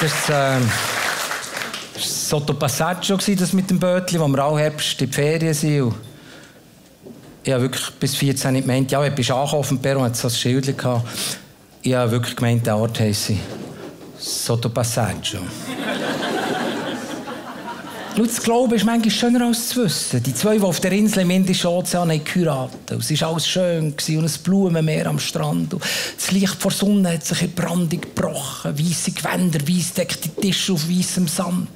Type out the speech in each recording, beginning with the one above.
das, äh, das Sotto Passaggio, das mit dem Bötchen, wo wir alle Herbst in die Ferien sind. Ich habe wirklich bis 14 nicht gemeint, ja, ich bin angekommen auf dem Perron, hat so ein Schild gehabt. Ich habe wirklich gemeint, der Ort heisse Sotto Passaggio. Schau, zu glauben ist manchmal schöner als zu wissen. Die zwei, die auf der Insel im Indischen Ozean geheiratet Es war alles schön und ein Blumenmeer am Strand. Und das Licht vor Sonne hat sich in Brandung gebrochen. Weisse Gewänder, weiss deckte Tische auf weißem Sand.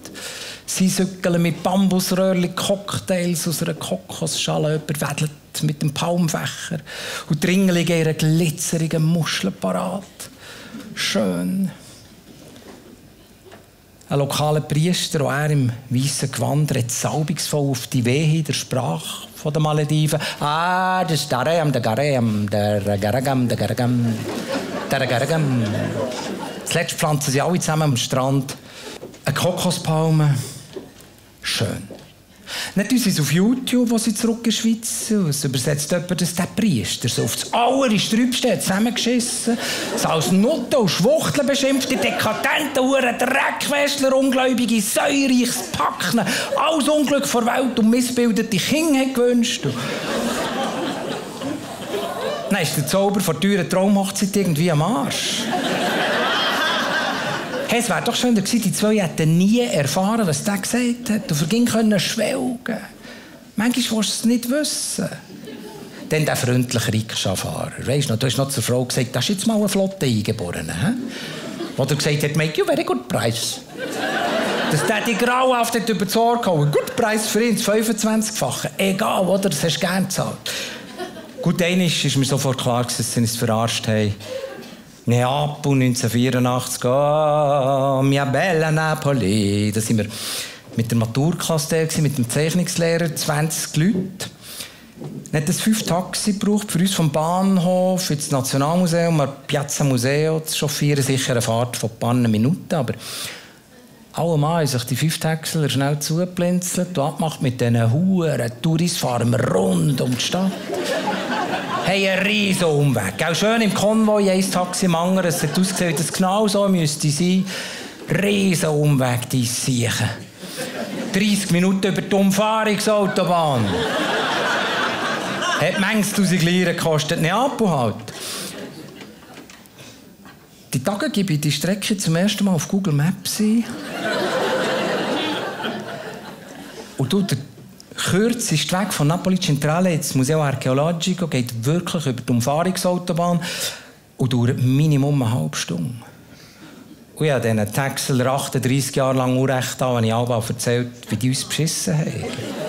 Sie sückeln mit Bambusröhrchen Cocktails aus einer Kokosschale überwedelt mit dem Palmfächer und dringend ihre glitzerigen Muscheln parat. Schön. Ein lokaler Priester, der er im weißen Gewand redet salbungsvoll auf die Wehe der Sprache der Malediven. Ah, das ist Daream, der Gaream, der Garagam, der Garagam, der Garagam. Zuletzt pflanzen sie alle zusammen am Strand eine Kokospalme. Schön. Nicht uns auf YouTube, wo sie zurück in die Schweiz Es übersetzt jemand, dass der Priester so auf das allerstrübste zusammengeschissen so als Nutte und Schwuchteln beschimpfte, dekadente Uhren, Dreckwäschler, ungläubige, säureiches Packen, alles Unglück vor Welt und missbildete Kinder gewünscht. Dann ist der Zauber von teuren Traumhochzeit irgendwie am Arsch. Hey, es wäre doch schön gewesen, die zwei hätten nie erfahren, was der gesagt hat. Und für können schwelgen. Manchmal willst du es nicht wissen. Dann der freundliche Rikscha-Fahrer. Weißt du, du hast noch zur Frau gesagt, das ist jetzt mal eine Flotte eingeboren. Wo er gesagt hat, make you very good price. Dass der die grauhaft hat über das Ohr gehauen. Gut Preis für ihn, 25-fache. Egal, oder? Das hast du gerne gezahlt. Gut, eines ist mir sofort klar, dass sie uns verarscht haben. Neapel 1984, oh, mia bella Napoli. Da sind wir mit der Maturklasse mit dem Zeichnungslehrer, 20 Leute. Nicht das fünf Taxi gebraucht für uns vom Bahnhof ins Nationalmuseum, an Piazza Museo zu chauffieren. Sicher eine Fahrt von ein paar Minuten, aber allemal haben sich die fünf Taxler schnell zugeblinzelt und abgemacht mit diesen Huren. Touristen fahren wir rund um die Stadt haben einen riesen Umweg. Auch schön im Konvoi, ein Taxi im anderen. Es hat ausgesehen, dass es genau so müsste sein. Riesen Umweg, die Siechen. 30 Minuten über die Umfahrungsautobahn. hat manchmal 1000 Lira gekostet. Neapel halt. Die Tage gebe ich die Strecke zum ersten Mal auf Google Maps ein. Und du, der kürzeste Weg von Napoli Centrale ins Museo Archeologico geht wirklich über die Umfahrungsautobahn und dauert Minimum eine halbe Stunde. Und ich diesen Texel 38 Jahre lang Unrecht an, wenn ich alle erzählt wie die uns beschissen haben.